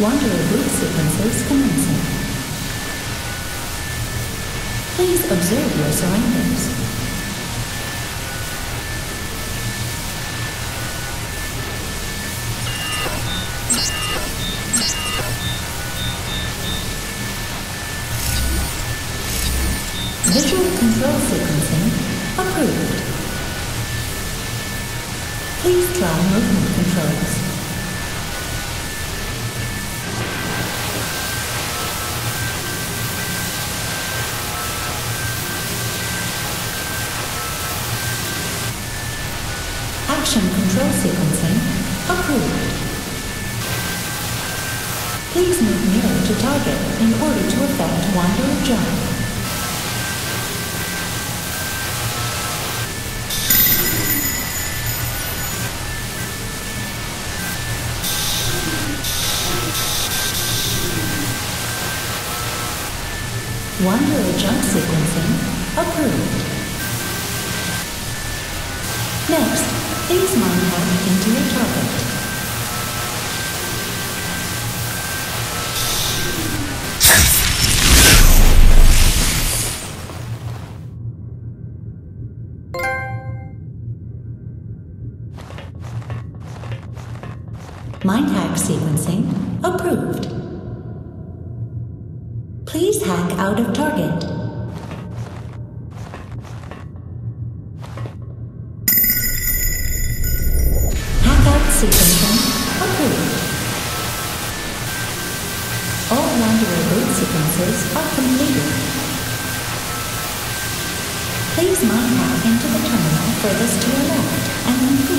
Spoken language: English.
Wanderer boot sequences commencing. Please observe your surroundings. Visual control sequencing approved. Please try movement controls. Action control sequencing approved. Please move nearer to target in order to effect Wanderer jump. Wanderer jump sequencing approved. Next, please mind hack into your target. Mind hack sequencing approved. Please hack out of target. Sequencing approved. All Wanderer boot sequences are completed. Please mind hack into the terminal furthest to your left and complete.